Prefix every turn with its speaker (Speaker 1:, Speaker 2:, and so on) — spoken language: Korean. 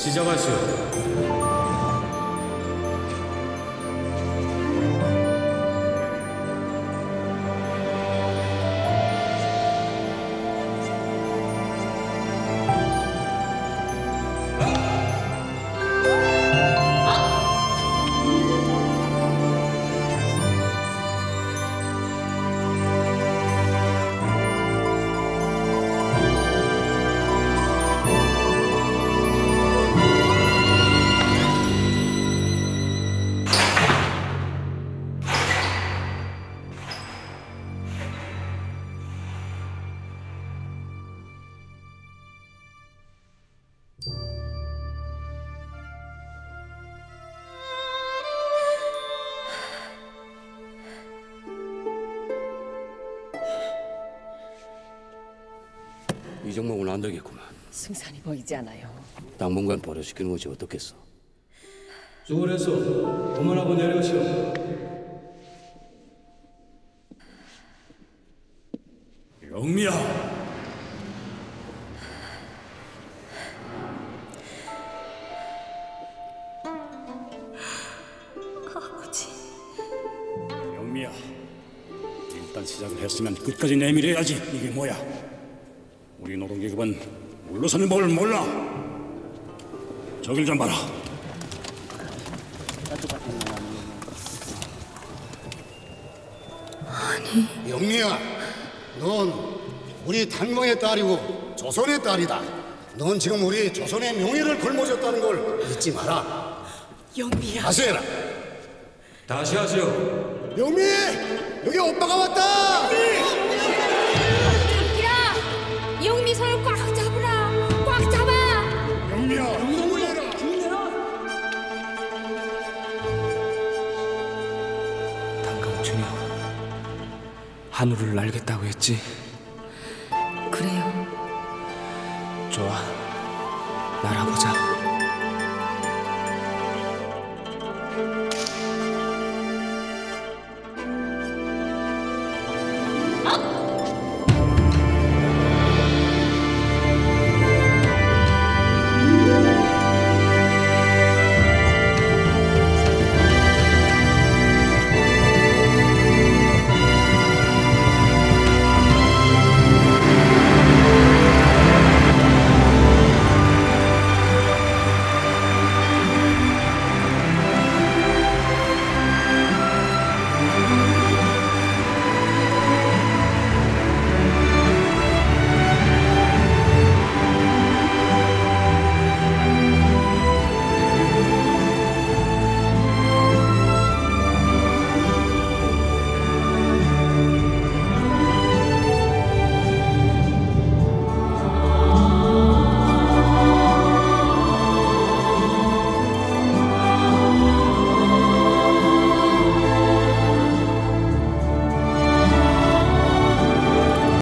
Speaker 1: 시작하시
Speaker 2: 이 종목은 안 되겠구만.
Speaker 3: 승산이 보이지 않아요.
Speaker 2: 당분간 버려시키는 것이 어떻겠어?
Speaker 1: 수고했어. 그만하고 내려오시오.
Speaker 2: 영미야.
Speaker 3: 아버지.
Speaker 2: 영미야. 일단 시작을 했으면 끝까지 내밀어야지. 이게 뭐야? 우리 노동계급은 물러서는 법을 몰라. 저길 좀 봐라.
Speaker 4: 영미야, 넌 우리 당명의 딸이고 조선의 딸이다. 넌 지금 우리 조선의 명예를 걸머졌다는 걸 잊지 마라.
Speaker 3: 영미야.
Speaker 4: 다시 해라.
Speaker 1: 다시 하시오.
Speaker 4: 영미, 여기 오빠가 왔다.
Speaker 5: 단강춘이요 하늘을 날겠다고 했지?
Speaker 3: 그래요.
Speaker 5: 좋아. 날아보자